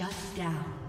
Shut down.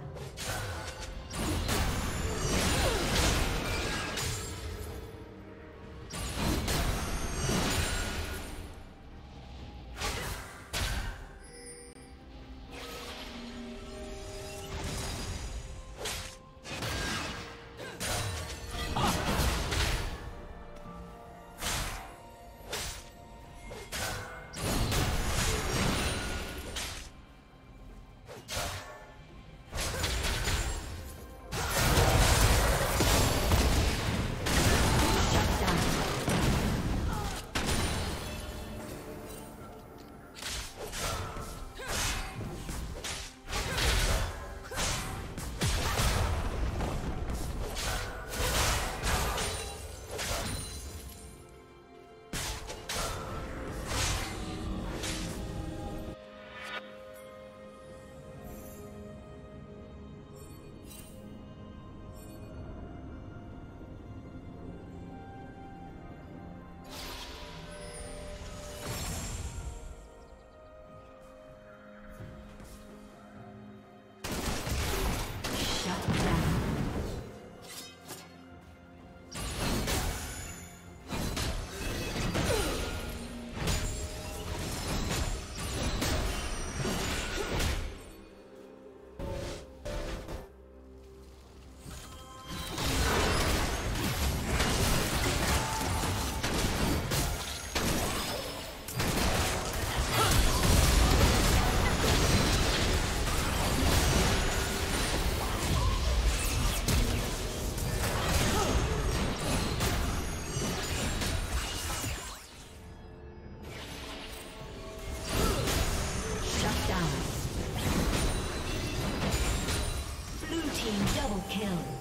kill.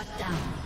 Shut down.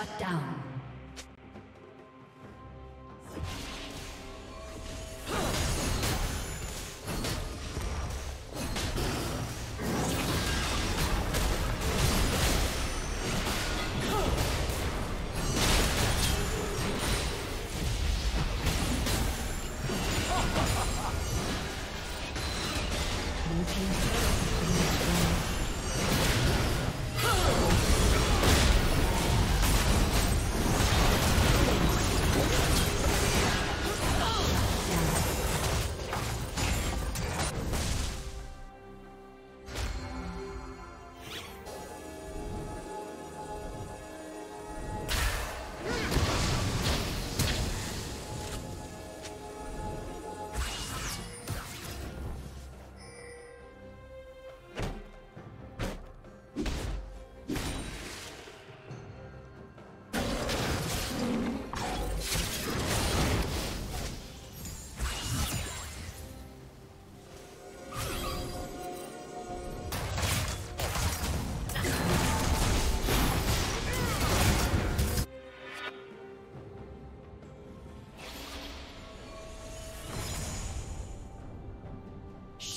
Shut down.